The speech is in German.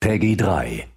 Peggy 3.